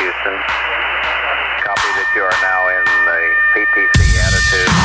Houston. Copy that you are now in the PTC attitude.